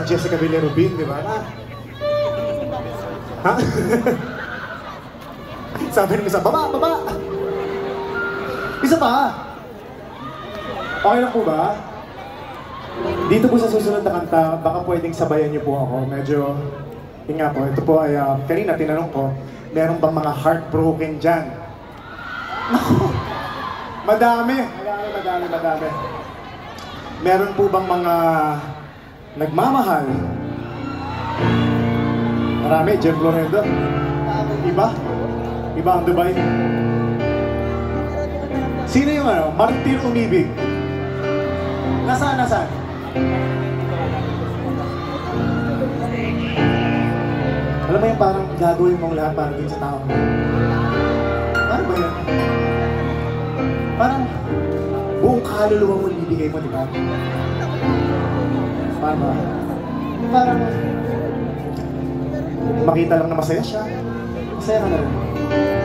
Jessica Villarubin, di ba? Ha? Sabi ng isa, baba, baba! Isa pa! Okay lang po ba? Dito po sa susunod na kanta, baka pwedeng sabayan niyo po ako. Medyo, yun po, ito po ay, uh, kanina tinanong ko, meron bang mga heartbroken dyan? Naku! Madami! Madami, madami, madami. Meron po bang mga nagmamahal? Marami, Jeff Loredo. Iba? Iba ang Dubai. Sino yung ano? Martir Umibig. Nasaan, nasaan? Alam mo yung parang gagawin mong lahat para din sa tao mo. Paano ba yun? Parang buong kaluluwa mo ibibigay mo, di ba? Ba? Parang makita lang na masaya siya. Masaya na rin.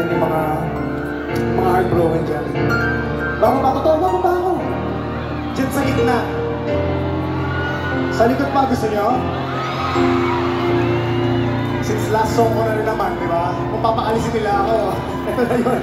natin yung mga mga heartbroken dyan. Bango ba? Totoo, bango ba ako? Diyan sa gitna. Sa likod pa gusto nyo? Since last song ko na rin naman, di ba? Kung papaalisin nila ako, ito na yun.